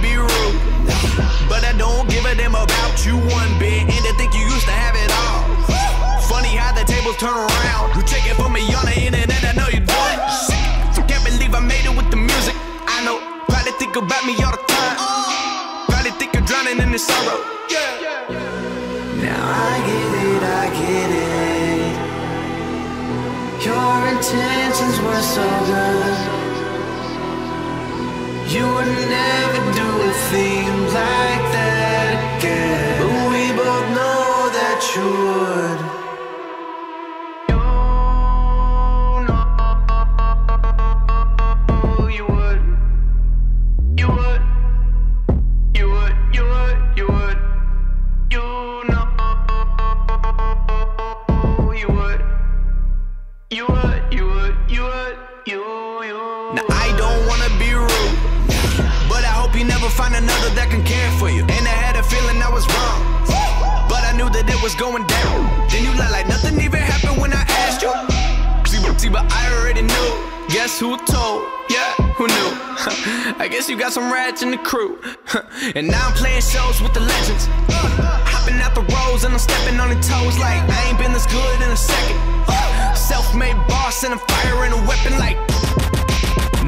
be rude, but I don't give a damn about you one bit. And to think you used to have it all. Funny how the tables turn around. Drowning in this sorrow. Now I get it, I get it. Your intentions were so good. You would never do a thing find another that can care for you. And I had a feeling I was wrong, but I knew that it was going down. Then you lie like nothing even happened when I asked you. See, but, see, but I already knew. Guess who told? Yeah, who knew? I guess you got some rats in the crew. and now I'm playing shows with the legends. Hopping out the rows and I'm stepping on the toes like I ain't been this good in a second. Self-made boss and I'm firing a weapon like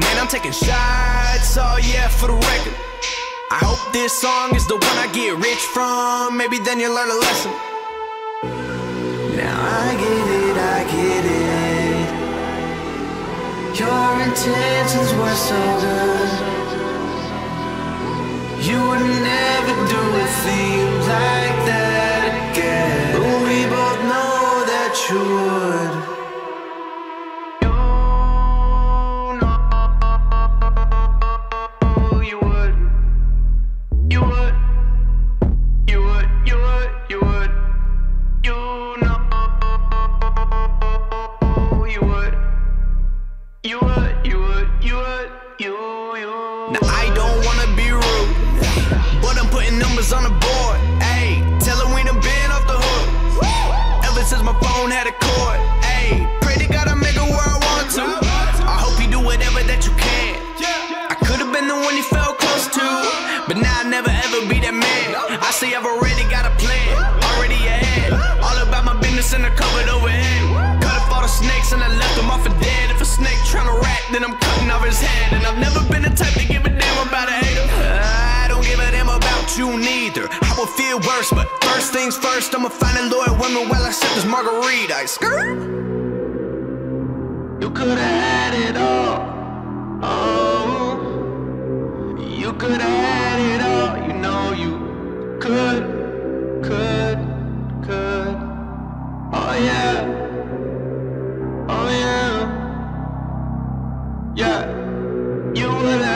Man, I'm taking shots, oh yeah, for the record. I hope this song is the one I get rich from. Maybe then you'll learn a lesson. Now I get it, I get it. Your intentions were so good. You would never do a thing like on the board. Ayy, tell her we done been off the hook. Ever since my phone had a cord. Ayy, pray to God I make it where I want to. I hope you do whatever that you can. I could've been the one you felt close to, but now I never ever be that man. I say I've already got a plan, already ahead. All about my business and the covered overhead. Cut off all the snakes and I left them off for dead. If a snake tryna rat, then I'm cutting off his head. And I've never been feel worse. But first things first, I'ma find a loyal woman while I sip this margarita. I skirt. You could've had it all. Oh, you could've had it all. You know you could, could, could. Oh yeah, oh yeah, yeah. You would've.